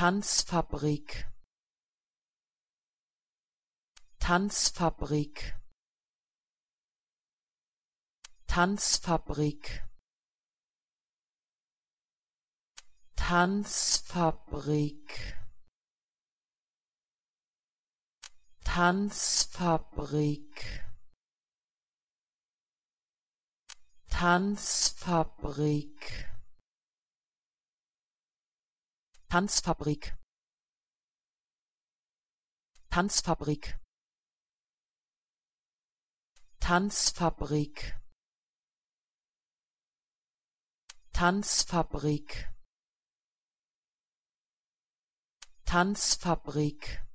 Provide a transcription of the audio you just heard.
Tanzfabrik. Tanzfabrik. Tanzfabrik. Tanzfabrik. Tanzfabrik. Tanzfabrik Tanzfabrik. Tanzfabrik. Tanzfabrik. Tanzfabrik. Tanzfabrik